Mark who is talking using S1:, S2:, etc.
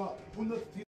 S1: Ungefähr 100